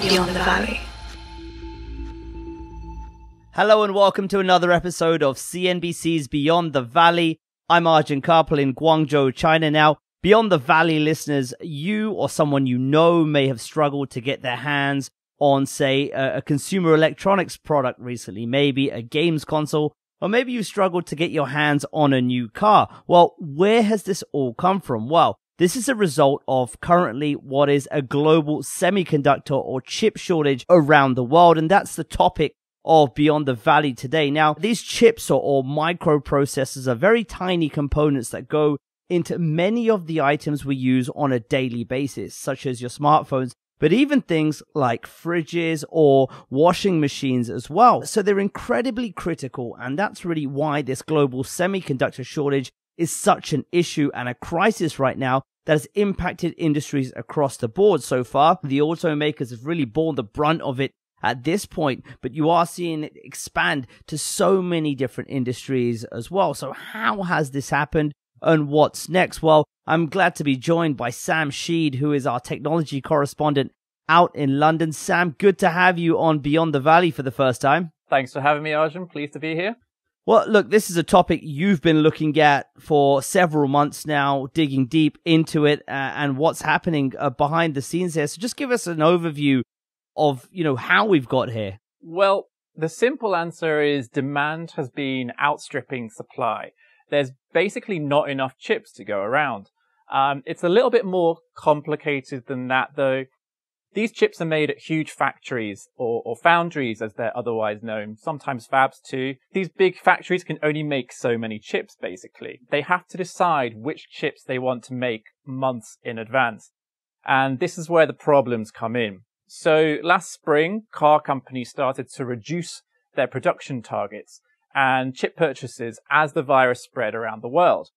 Beyond the Valley. Hello and welcome to another episode of CNBC's Beyond the Valley. I'm Arjun Kharpal in Guangzhou, China. Now, Beyond the Valley listeners, you or someone you know may have struggled to get their hands on, say, a consumer electronics product recently, maybe a games console, or maybe you struggled to get your hands on a new car. Well, where has this all come from? Well, this is a result of currently what is a global semiconductor or chip shortage around the world. And that's the topic of Beyond the Valley today. Now, these chips or, or microprocessors are very tiny components that go into many of the items we use on a daily basis, such as your smartphones, but even things like fridges or washing machines as well. So they're incredibly critical. And that's really why this global semiconductor shortage is such an issue and a crisis right now that has impacted industries across the board so far. The automakers have really borne the brunt of it at this point, but you are seeing it expand to so many different industries as well. So how has this happened and what's next? Well, I'm glad to be joined by Sam Shead, who is our technology correspondent out in London. Sam, good to have you on Beyond the Valley for the first time. Thanks for having me, Arjun. Pleased to be here. Well, look, this is a topic you've been looking at for several months now, digging deep into it uh, and what's happening uh, behind the scenes here. So just give us an overview of, you know, how we've got here. Well, the simple answer is demand has been outstripping supply. There's basically not enough chips to go around. Um, it's a little bit more complicated than that, though. These chips are made at huge factories or, or, foundries, as they're otherwise known, sometimes fabs too. These big factories can only make so many chips, basically. They have to decide which chips they want to make months in advance. And this is where the problems come in. So last spring, car companies started to reduce their production targets and chip purchases as the virus spread around the world.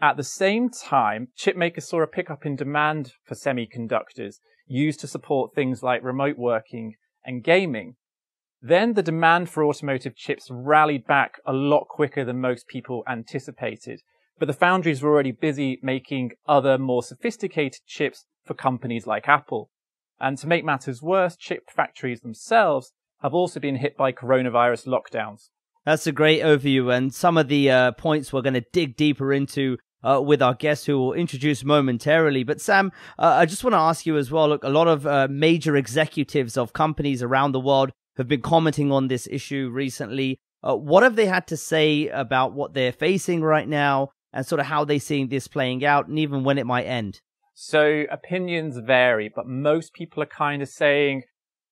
At the same time, chip makers saw a pickup in demand for semiconductors used to support things like remote working and gaming. Then the demand for automotive chips rallied back a lot quicker than most people anticipated. But the foundries were already busy making other more sophisticated chips for companies like Apple. And to make matters worse, chip factories themselves have also been hit by coronavirus lockdowns. That's a great overview, and some of the uh, points we're going to dig deeper into uh, with our guest who will introduce momentarily. But Sam, uh, I just want to ask you as well. Look, a lot of uh, major executives of companies around the world have been commenting on this issue recently. Uh, what have they had to say about what they're facing right now, and sort of how they're seeing this playing out, and even when it might end? So opinions vary, but most people are kind of saying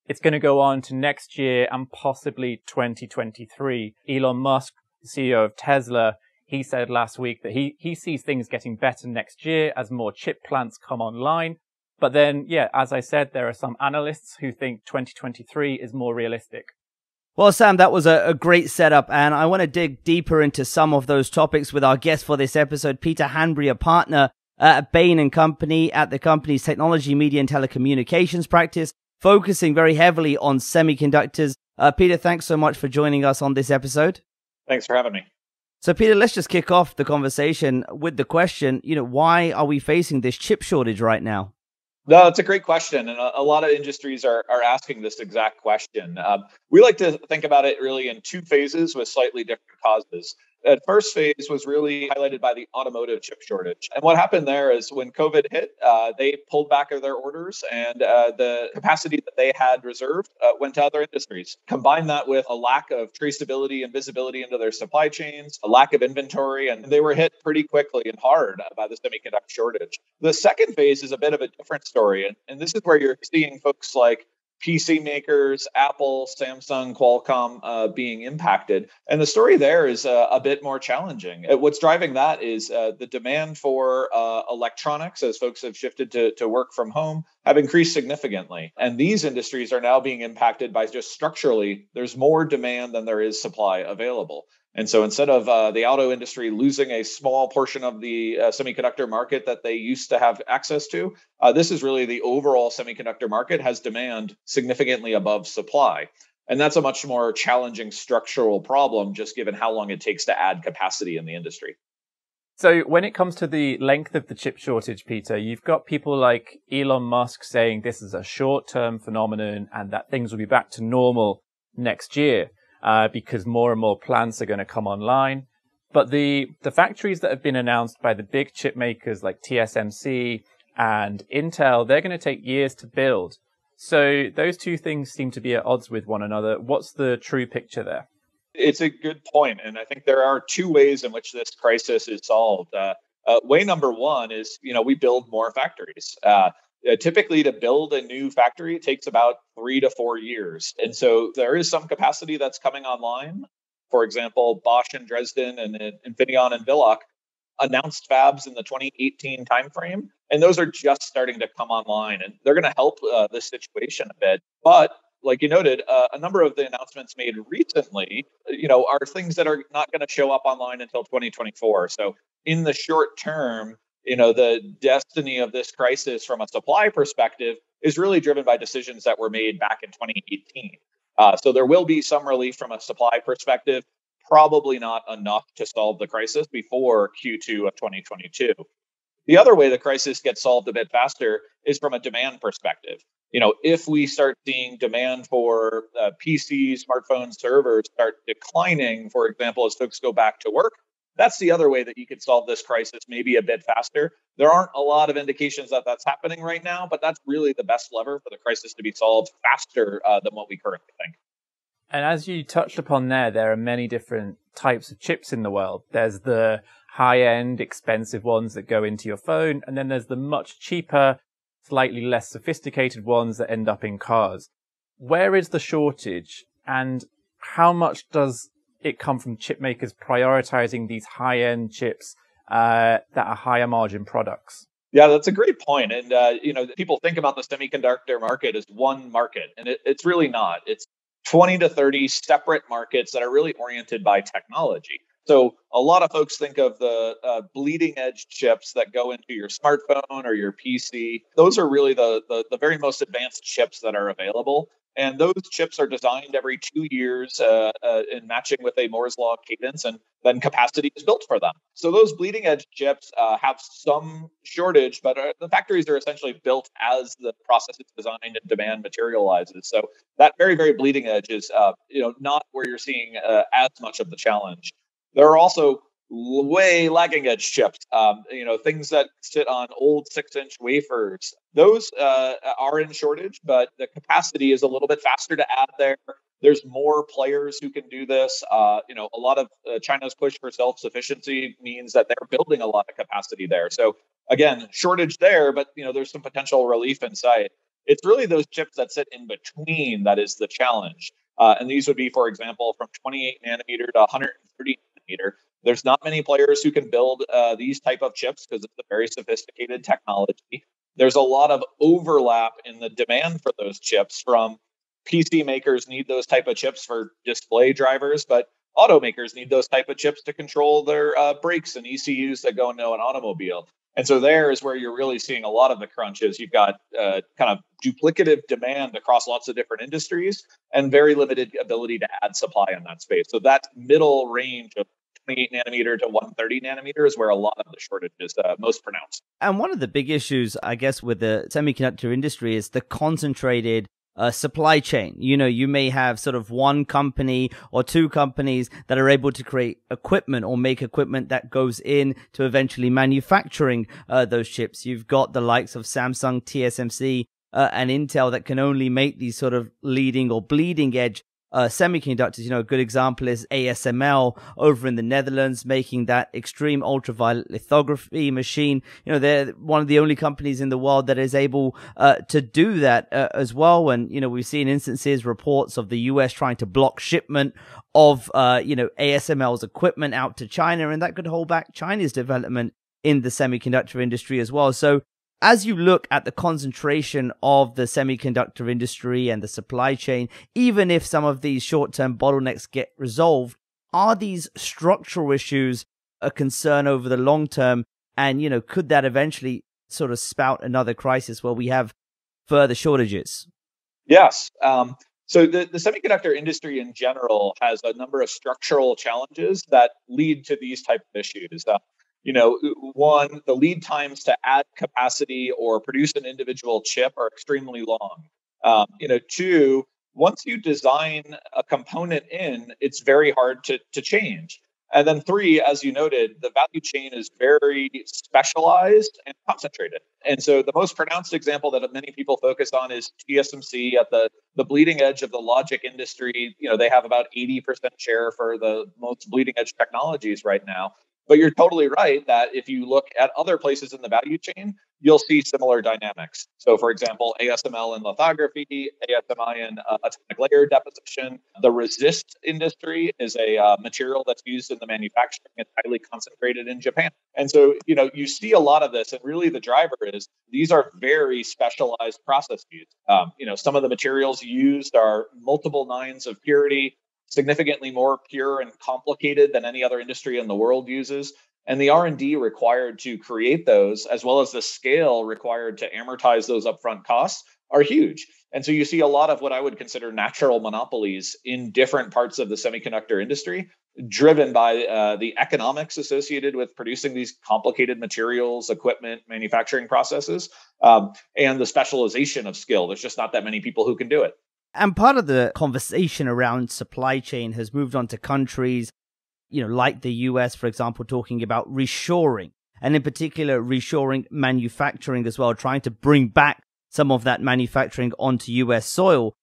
it's going to go on to next year and possibly 2023. Elon Musk, CEO of Tesla, he said last week that he, he sees things getting better next year as more chip plants come online. But then, yeah, as I said, there are some analysts who think 2023 is more realistic. Well, Sam, that was a, a, great setup, and I want to dig deeper into some of those topics with our guest for this episode, Peter Hanbury, a partner at Bain and Company at the company's technology, media, and telecommunications practice, focusing very heavily on semiconductors. Uh, Peter, thanks so much for joining us on this episode. Thanks for having me. So, Peter, let's just kick off the conversation with the question, you know, why are we facing this chip shortage right now? No, it's a great question. And a, a lot of industries are, are asking this exact question. Um, we like to think about it really in two phases with slightly different causes that first phase was really highlighted by the automotive chip shortage. And what happened there is when COVID hit, uh, they pulled back of their orders and uh, the capacity that they had reserved uh, went to other industries. Combine that with a lack of traceability and visibility into their supply chains, a lack of inventory, and they were hit pretty quickly and hard by the semiconductor shortage. The second phase is a bit of a different story. And, and this is where you're seeing folks like PC makers, Apple, Samsung, Qualcomm uh, being impacted. And the story there is uh, a bit more challenging. Uh, what's driving that is uh, the demand for uh, electronics, as folks have shifted to, to work from home, have increased significantly. And these industries are now being impacted by just structurally, there's more demand than there is supply available. And so instead of uh, the auto industry losing a small portion of the uh, semiconductor market that they used to have access to, uh, this is really the overall semiconductor market has demand significantly above supply. And that's a much more challenging structural problem, just given how long it takes to add capacity in the industry. So when it comes to the length of the chip shortage, Peter, you've got people like Elon Musk saying this is a short-term phenomenon and that things will be back to normal next year uh, because more and more plants are going to come online. But the the factories that have been announced by the big chip makers like TSMC and Intel, they're going to take years to build. So those two things seem to be at odds with one another. What's the true picture there? It's a good point, and I think there are two ways in which this crisis is solved. Uh, uh, way number one is, you know, we build more factories. Uh, uh typically, to build a new factory, it takes about three to four years, and so there is some capacity that's coming online. For example, Bosch in Dresden and Infineon and Villach announced fabs in the 2018 timeframe, and those are just starting to come online, and they're going to help uh, this situation a bit. But like you noted, uh, a number of the announcements made recently, you know, are things that are not going to show up online until 2024. So in the short term, you know, the destiny of this crisis from a supply perspective is really driven by decisions that were made back in 2018. Uh, so there will be some relief from a supply perspective, probably not enough to solve the crisis before Q2 of 2022. The other way the crisis gets solved a bit faster is from a demand perspective you know, if we start seeing demand for uh, PCs, smartphones, servers start declining, for example, as folks go back to work, that's the other way that you could solve this crisis maybe a bit faster. There aren't a lot of indications that that's happening right now, but that's really the best lever for the crisis to be solved faster uh, than what we currently think. And as you touched upon there, there are many different types of chips in the world. There's the high end, expensive ones that go into your phone, and then there's the much cheaper, slightly less sophisticated ones that end up in cars. Where is the shortage and how much does it come from chip makers prioritizing these high end chips uh, that are higher margin products? Yeah, that's a great point. And, uh, you know, people think about the semiconductor market as one market, and it, it's really not. It's 20 to 30 separate markets that are really oriented by technology. So a lot of folks think of the uh, bleeding edge chips that go into your smartphone or your PC. Those are really the, the, the very most advanced chips that are available. And those chips are designed every two years uh, uh, in matching with a Moore's law cadence, and then capacity is built for them. So those bleeding edge chips uh, have some shortage, but uh, the factories are essentially built as the process is designed and demand materializes. So that very very bleeding edge is uh, you know not where you're seeing uh, as much of the challenge. There are also way lagging edge chips, um, you know, things that sit on old six inch wafers. Those uh, are in shortage, but the capacity is a little bit faster to add there. There's more players who can do this. Uh, you know, a lot of uh, China's push for self sufficiency means that they're building a lot of capacity there. So again, shortage there, but you know, there's some potential relief in sight. It's really those chips that sit in between that is the challenge. Uh, and these would be, for example, from 28 nanometer to 130 there's not many players who can build uh, these type of chips because it's a very sophisticated technology. There's a lot of overlap in the demand for those chips from PC makers need those type of chips for display drivers, but automakers need those type of chips to control their uh, brakes and ECUs that go into an automobile. And so there is where you're really seeing a lot of the crunches. You've got uh, kind of duplicative demand across lots of different industries and very limited ability to add supply in that space. So that middle range of 28 nanometer to 130 nanometer is where a lot of the shortage is uh, most pronounced. And one of the big issues, I guess, with the semiconductor industry is the concentrated uh, supply chain. You know, you may have sort of one company or two companies that are able to create equipment or make equipment that goes in to eventually manufacturing uh, those chips. You've got the likes of Samsung, TSMC, uh, and Intel that can only make these sort of leading or bleeding edge uh, semiconductors. You know, a good example is ASML over in the Netherlands, making that extreme ultraviolet lithography machine. You know, they're one of the only companies in the world that is able uh, to do that uh, as well. And you know, we've seen instances, reports of the US trying to block shipment of uh, you know ASML's equipment out to China, and that could hold back China's development in the semiconductor industry as well. So as you look at the concentration of the semiconductor industry and the supply chain, even if some of these short term bottlenecks get resolved, are these structural issues a concern over the long term? And, you know, could that eventually sort of spout another crisis where we have further shortages? Yes. Um, so the, the semiconductor industry in general has a number of structural challenges that lead to these type of issues. Uh, you know, one, the lead times to add capacity or produce an individual chip are extremely long. Um, you know, two, once you design a component in, it's very hard to, to change. And then three, as you noted, the value chain is very specialized and concentrated. And so the most pronounced example that many people focus on is TSMC at the, the bleeding edge of the logic industry. You know, they have about 80% share for the most bleeding edge technologies right now. But you're totally right that if you look at other places in the value chain, you'll see similar dynamics. So, for example, ASML in lithography, ASMI in uh, atomic layer deposition. The resist industry is a uh, material that's used in the manufacturing. It's highly concentrated in Japan. And so, you know, you see a lot of this, and really the driver is these are very specialized processes. Um, you know, some of the materials used are multiple nines of purity significantly more pure and complicated than any other industry in the world uses. And the r&d required to create those as well as the scale required to amortize those upfront costs are huge. And so you see a lot of what i would consider natural monopolies in different parts of the semiconductor industry driven by uh, the economics associated with producing these complicated materials equipment manufacturing processes um, and the specialization of skill. There's just not that many people who can do it and part of the conversation around supply chain has moved on to countries, you know, like the US, for example, talking about reshoring and in particular reshoring manufacturing as well, trying to bring back some of that manufacturing onto US soil.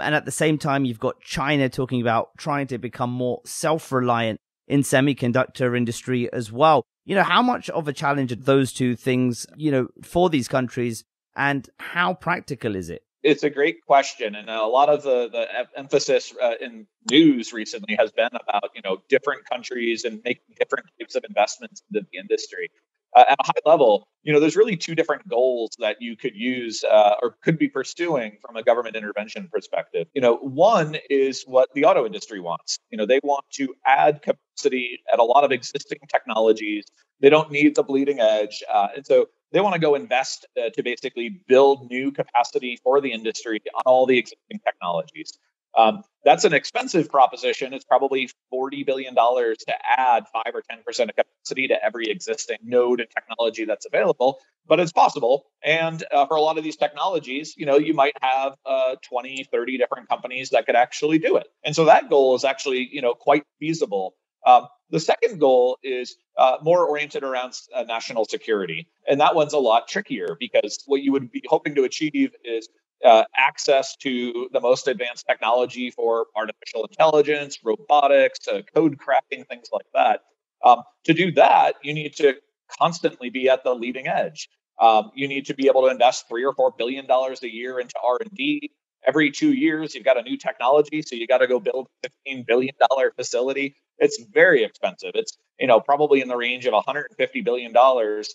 And at the same time, you've got China talking about trying to become more self-reliant in semiconductor industry as well. You know, how much of a challenge are those two things, you know, for these countries and how practical is it? It's a great question, and a lot of the the emphasis uh, in news recently has been about you know different countries and making different types of investments into the industry. Uh, at a high level, you know, there's really two different goals that you could use uh, or could be pursuing from a government intervention perspective. You know, one is what the auto industry wants. You know, they want to add capacity at a lot of existing technologies. They don't need the bleeding edge, uh, and so they want to go invest uh, to basically build new capacity for the industry on all the existing technologies. Um, that's an expensive proposition. It's probably $40 billion to add 5 or 10% of capacity to every existing node and technology that's available, but it's possible. And uh, for a lot of these technologies, you know, you might have uh, 20, 30 different companies that could actually do it. And so that goal is actually, you know, quite feasible. Um, the second goal is uh, more oriented around uh, national security. And that one's a lot trickier because what you would be hoping to achieve is uh, access to the most advanced technology for artificial intelligence, robotics, uh, code cracking, things like that. Um, to do that, you need to constantly be at the leading edge. Um, you need to be able to invest three or four billion dollars a year into R and D. Every two years, you've got a new technology, so you got to go build a fifteen billion dollar facility. It's very expensive. It's you know probably in the range of 150 billion dollars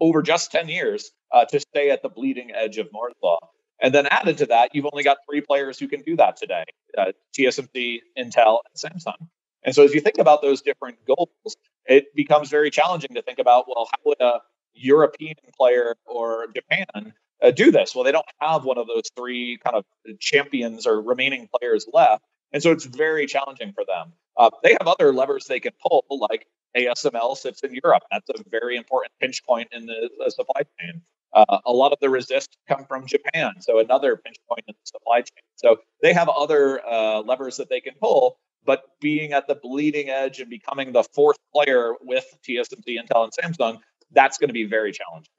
over just 10 years uh, to stay at the bleeding edge of Moore's law. And then added to that, you've only got three players who can do that today uh, TSMC, Intel, and Samsung. And so as you think about those different goals, it becomes very challenging to think about well, how would a European player or Japan uh, do this? Well, they don't have one of those three kind of champions or remaining players left. And so it's very challenging for them. Uh, they have other levers they can pull, like ASML sits in Europe. That's a very important pinch point in the, the supply chain. Uh, a lot of the resist come from Japan, so another pinch point in the supply chain. So they have other uh, levers that they can pull, but being at the bleeding edge and becoming the fourth player with TSMC, Intel, and Samsung, that's going to be very challenging.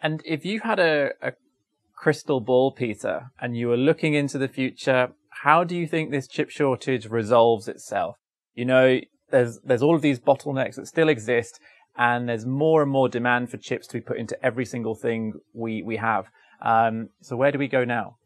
And if you had a, a crystal ball, Peter, and you were looking into the future, how do you think this chip shortage resolves itself? You know, there's there's all of these bottlenecks that still exist, and there's more and more demand for chips to be put into every single thing we we have. Um, so where do we go now?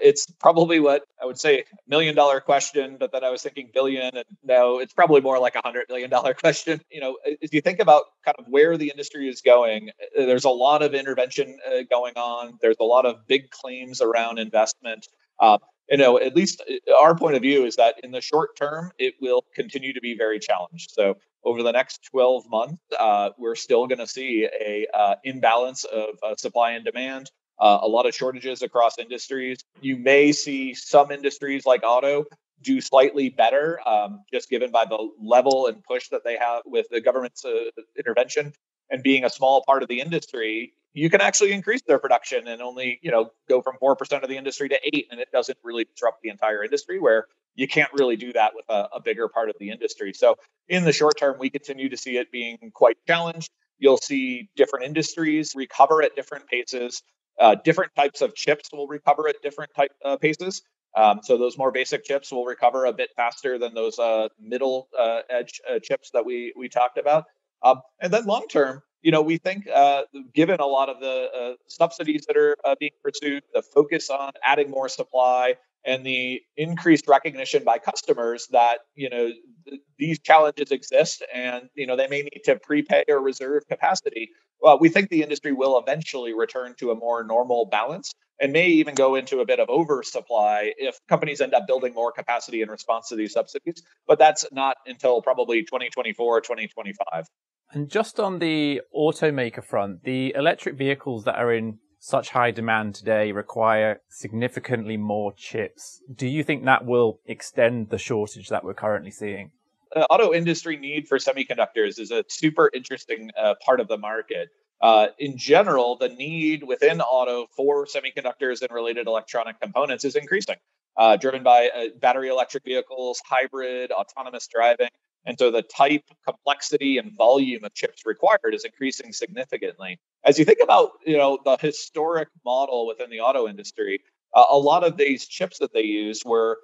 It's probably what I would say million dollar question, but then I was thinking billion, and no, it's probably more like a hundred million dollar question. You know, if you think about kind of where the industry is going, there's a lot of intervention uh, going on. There's a lot of big claims around investment. Uh, you know, at least uh, our point of view is that in the short term, it will continue to be very challenged. So over the next 12 months, uh, we're still going to see a uh, imbalance of uh, supply and demand. Uh, a lot of shortages across industries. You may see some industries like auto do slightly better, um, just given by the level and push that they have with the government's uh, intervention. and being a small part of the industry, you can actually increase their production and only, you know, go from 4% of the industry to 8 and it doesn't really disrupt the entire industry where you can't really do that with a, a bigger part of the industry. So in the short term, we continue to see it being quite challenged. You'll see different industries recover at different paces. Uh, different types of chips will recover at different type uh, paces. Um, so those more basic chips will recover a bit faster than those uh, middle uh, edge uh, chips that we we talked about. Um, and then long term, you know, we think uh, given a lot of the uh, subsidies that are uh, being pursued, the focus on adding more supply, and the increased recognition by customers that you know th- these challenges exist, and you know they may need to prepay or reserve capacity. Well, we think the industry will eventually return to a more normal balance and may even go into a bit of oversupply if companies end up building more capacity in response to these subsidies. But that's not until probably 2024 2025. And just on the automaker front, the electric vehicles that are in such high demand today require significantly more chips. Do you think that will extend the shortage that we're currently seeing? The auto industry need for semiconductors is a super interesting uh, part of the market. Uh, in general, the need within auto for semiconductors and related electronic components is increasing, uh, driven by uh, battery electric vehicles, hybrid, autonomous driving. And so the type, complexity, and volume of chips required is increasing significantly. As you think about, you know, the historic model within the auto industry, uh, a lot of these chips that they used were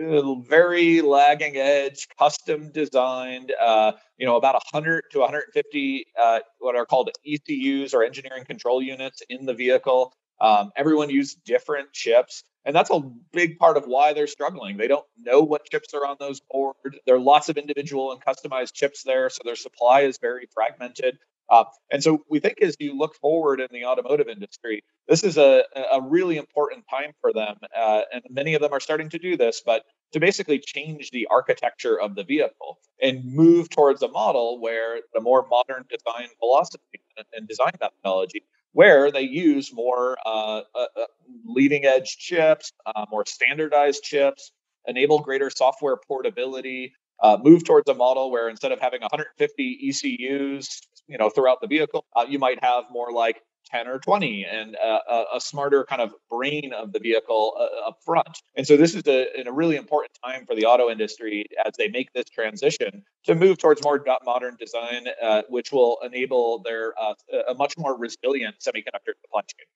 uh, very lagging edge, custom designed. Uh, you know, about 100 to 150 uh, what are called ECUs or engineering control units in the vehicle. Um, everyone used different chips. And that's a big part of why they're struggling. They don't know what chips are on those boards. There are lots of individual and customized chips there, so their supply is very fragmented. Uh, and so we think as you look forward in the automotive industry, this is a, a really important time for them. Uh, and many of them are starting to do this, but to basically change the architecture of the vehicle and move towards a model where the more modern design philosophy and design methodology where they use more uh, uh, uh leading edge chips, uh, more standardized chips, enable greater software portability, uh, move towards a model where instead of having 150 ECUs, you know, throughout the vehicle, uh, you might have more like 10 or 20 and uh, a, smarter kind of brain of the vehicle uh, up front. And so this is a, a, really important time for the auto industry as they make this transition to move towards more modern design, uh, which will enable their uh, a much more resilient semiconductor supply chain.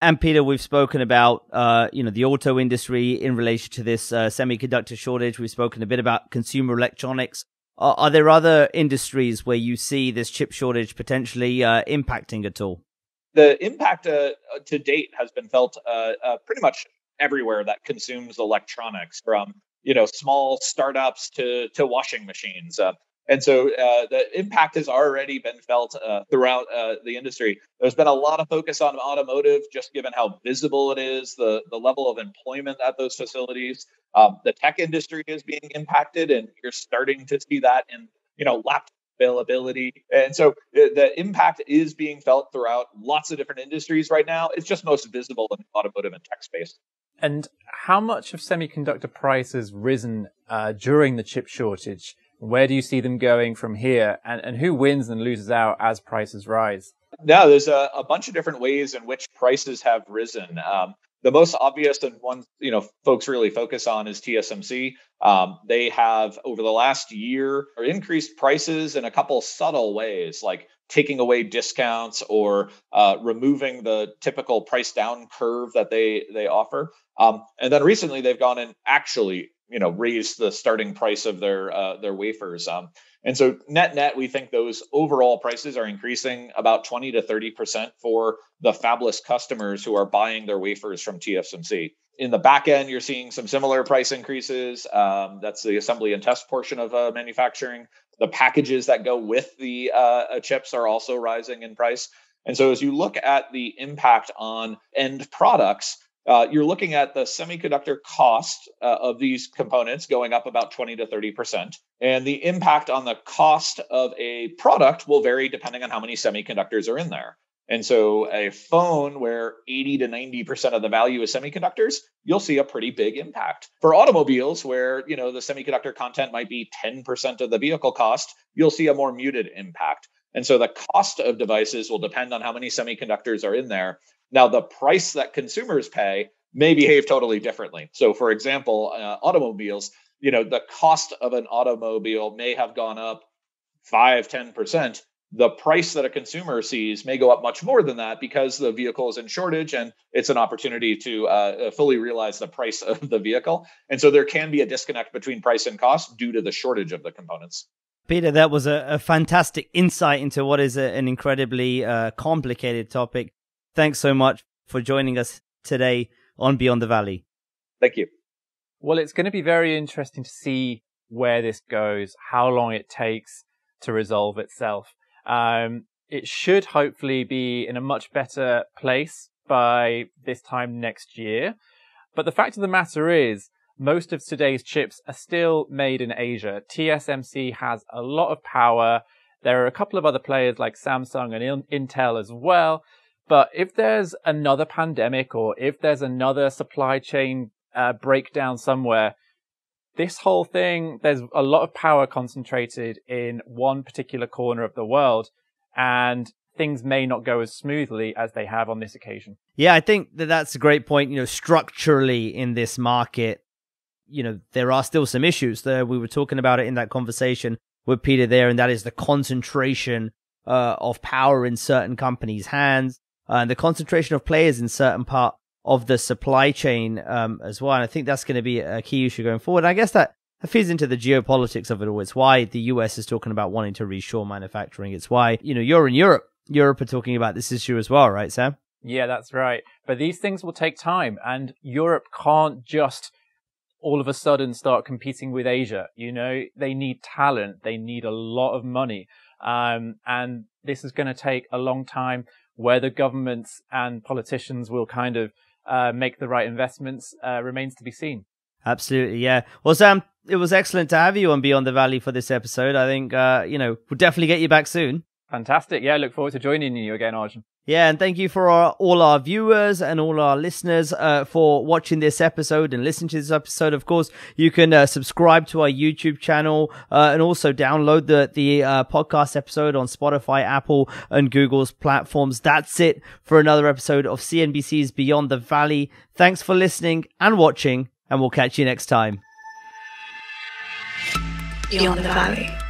And Peter, we've spoken about uh, you know the auto industry in relation to this uh, semiconductor shortage. We've spoken a bit about consumer electronics. are there other industries where you see this chip shortage potentially impacting at all? The impact uh, to date has been felt uh, uh, pretty much everywhere that consumes electronics, from you know small startups to to washing machines. Uh, and so uh, the impact has already been felt uh, throughout the industry. There's been a lot of focus on automotive, just given how visible it is, the the level of employment at those facilities. Um, the tech industry is being impacted, and you're starting to see that in you know laptop availability. And so the, the, impact is being felt throughout lots of different industries right now. It's just most visible in the automotive and tech space. And how much have semiconductor prices risen uh, during the chip shortage? Where do you see them going from here? And, and who wins and loses out as prices rise? Now, there's a, a bunch of different ways in which prices have risen. Um, the most obvious and one you know folks really focus on is TSMC. Um, they have over the last year increased prices in a couple subtle ways, like taking away discounts or uh, removing the typical price down curve that they they offer. Um, and then recently they've gone and actually you know raise the starting price of their uh, their wafers. Um, and so net net, we think those overall prices are increasing about 20 to 30% for the fabless customers who are buying their wafers from TSMC. In the back end, you're seeing some similar price increases. Um, that's the assembly and test portion of uh, manufacturing. The packages that go with the uh, uh chips are also rising in price. And so as you look at the impact on end products, uh, you're looking at the semiconductor cost uh, of these components going up about 20 to 30%. And the impact on the cost of a product will vary depending on how many semiconductors are in there. And so a phone where 80 to 90% of the value is semiconductors, you'll see a pretty big impact. For automobiles where, you know, the semiconductor content might be 10% of the vehicle cost, you'll see a more muted impact. And so the cost of devices will depend on how many semiconductors are in there. Now, the price that consumers pay may behave totally differently. So, for example, uh, automobiles, you know, the cost of an automobile may have gone up five, 10%. The price that a consumer sees may go up much more than that because the vehicle is in shortage and it's an opportunity to uh, fully realize the price of the vehicle. And so there can be a disconnect between price and cost due to the shortage of the components. Peter, that was a, a fantastic insight into what is a, an incredibly uh, complicated topic. Thanks so much for joining us today on Beyond the Valley. Thank you. Well, it's going to be very interesting to see where this goes, how long it takes to resolve itself. Um, it should hopefully be in a much better place by this time next year. But the fact of the matter is, most of today's chips are still made in Asia. TSMC has a lot of power. There are a couple of other players like Samsung and Intel as well. But if there's another pandemic or if there's another supply chain uh, breakdown somewhere, this whole thing, there's a lot of power concentrated in one particular corner of the world. And things may not go as smoothly as they have on this occasion. Yeah, I think that that's a great point. You know, structurally in this market, you know, there are still some issues there. We were talking about it in that conversation with Peter there, and that is the concentration uh, of power in certain companies' hands and the concentration of players in certain part of the supply chain um, as well. And I think that's going to be a key issue going forward. And I guess that, that feeds into the geopolitics of it all. It's why the US is talking about wanting to reshore manufacturing. It's why, you know, you're in Europe. Europe are talking about this issue as well, right, Sam? Yeah, that's right. But these things will take time, and Europe can't just all of a sudden start competing with Asia. You know, they need talent, they need a lot of money. Um, and this is going to take a long time. Whether governments and politicians will kind of uh, make the right investments uh, remains to be seen. Absolutely, yeah. Well, Sam, it was excellent to have you on Beyond the Valley for this episode. I think, uh, you know, we'll definitely get you back soon. Fantastic. Yeah, look forward to joining you again, Arjun. Yeah, and thank you for our, all our viewers and all our listeners uh, for watching this episode and listening to this episode. Of course, you can uh, subscribe to our YouTube channel uh, and also download the the uh, podcast episode on Spotify, Apple, and Google's platforms. That's it for another episode of CNBC's Beyond the Valley. Thanks for listening and watching, and we'll catch you next time. Beyond the Valley.